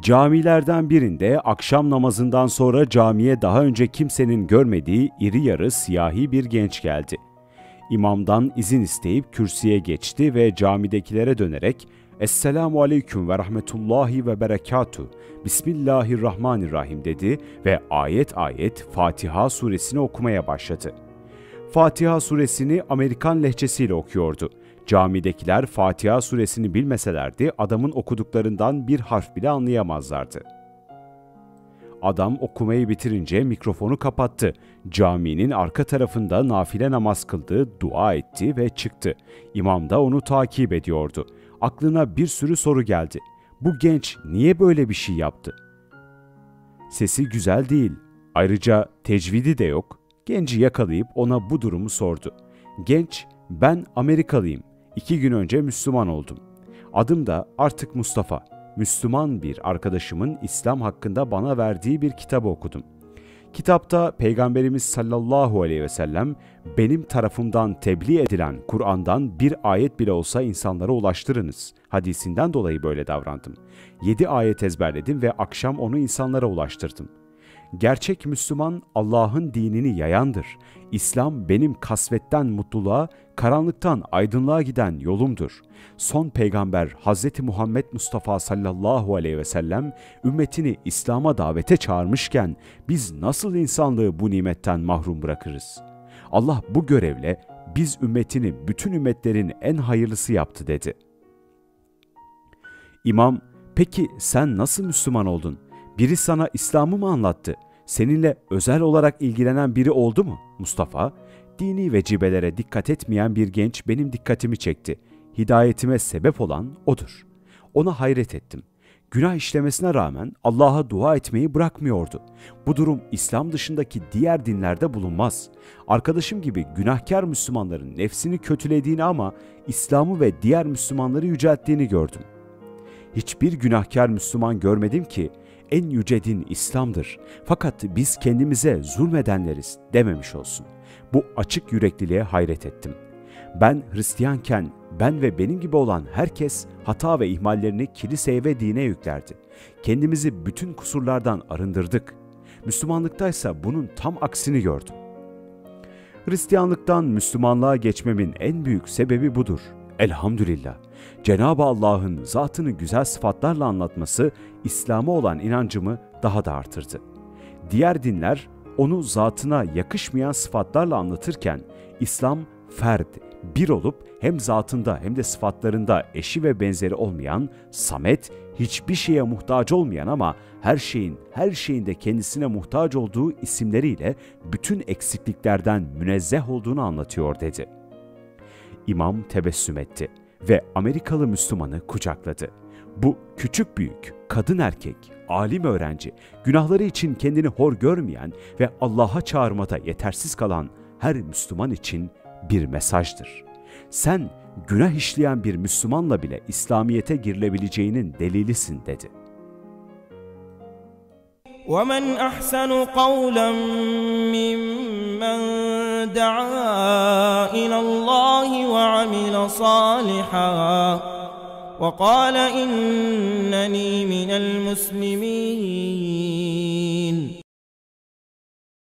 Camilerden birinde akşam namazından sonra camiye daha önce kimsenin görmediği iri yarı siyahi bir genç geldi. İmamdan izin isteyip kürsüye geçti ve camidekilere dönerek Esselamu Aleyküm ve Rahmetullahi ve Berekatu, Bismillahirrahmanirrahim dedi ve ayet ayet Fatiha suresini okumaya başladı. Fatiha suresini Amerikan lehçesiyle okuyordu. Camidekiler Fatiha suresini bilmeselerdi adamın okuduklarından bir harf bile anlayamazlardı. Adam okumayı bitirince mikrofonu kapattı. Caminin arka tarafında nafile namaz kıldı, dua etti ve çıktı. İmam da onu takip ediyordu. Aklına bir sürü soru geldi. Bu genç niye böyle bir şey yaptı? Sesi güzel değil. Ayrıca tecvidi de yok. Genci yakalayıp ona bu durumu sordu. Genç, ben Amerikalıyım. İki gün önce Müslüman oldum. Adım da artık Mustafa. Müslüman bir arkadaşımın İslam hakkında bana verdiği bir kitabı okudum. Kitapta Peygamberimiz sallallahu aleyhi ve sellem benim tarafımdan tebliğ edilen Kur'an'dan bir ayet bile olsa insanlara ulaştırınız hadisinden dolayı böyle davrandım. Yedi ayet ezberledim ve akşam onu insanlara ulaştırdım. Gerçek Müslüman Allah'ın dinini yayandır. İslam benim kasvetten mutluluğa, karanlıktan aydınlığa giden yolumdur. Son peygamber Hz. Muhammed Mustafa sallallahu aleyhi ve sellem ümmetini İslam'a davete çağırmışken biz nasıl insanlığı bu nimetten mahrum bırakırız? Allah bu görevle biz ümmetini bütün ümmetlerin en hayırlısı yaptı dedi. İmam, peki sen nasıl Müslüman oldun? Biri sana İslam'ı mı anlattı? Seninle özel olarak ilgilenen biri oldu mu? Mustafa, dini vecibelere dikkat etmeyen bir genç benim dikkatimi çekti. Hidayetime sebep olan odur. Ona hayret ettim. Günah işlemesine rağmen Allah'a dua etmeyi bırakmıyordu. Bu durum İslam dışındaki diğer dinlerde bulunmaz. Arkadaşım gibi günahkar Müslümanların nefsini kötülediğini ama İslam'ı ve diğer Müslümanları yücelttiğini gördüm. Hiçbir günahkar Müslüman görmedim ki en yüce din İslam'dır. Fakat biz kendimize zulmedenleriz dememiş olsun. Bu açık yürekliliğe hayret ettim. Ben Hristiyanken ben ve benim gibi olan herkes hata ve ihmallerini kiliseye ve dine yüklerdi. Kendimizi bütün kusurlardan arındırdık. Müslümanlıktaysa bunun tam aksini gördüm. Hristiyanlıktan Müslümanlığa geçmemin en büyük sebebi budur. Elhamdülillah. Cenab-ı Allah'ın zatını güzel sıfatlarla anlatması İslam'a olan inancımı daha da artırdı. Diğer dinler onu zatına yakışmayan sıfatlarla anlatırken İslam ferd, bir olup hem zatında hem de sıfatlarında eşi ve benzeri olmayan, samet, hiçbir şeye muhtaç olmayan ama her şeyin, her şeyinde kendisine muhtaç olduğu isimleriyle bütün eksikliklerden münezzeh olduğunu anlatıyor dedi. İmam tebessüm etti ve Amerikalı Müslümanı kucakladı. Bu küçük büyük, kadın erkek, alim öğrenci, günahları için kendini hor görmeyen ve Allah'a çağırmada yetersiz kalan her Müslüman için bir mesajdır. Sen günah işleyen bir Müslümanla bile İslamiyete girilebileceğinin delilisin dedi. وَمَنْ أَحْسَنُ قَوْلًا مِّمَّنْ دَعَا إِلَى اللَّهِ صَالِحًا. وَقَالَ إِنَّنِي مِنَ الْمُسْلِمِينَ.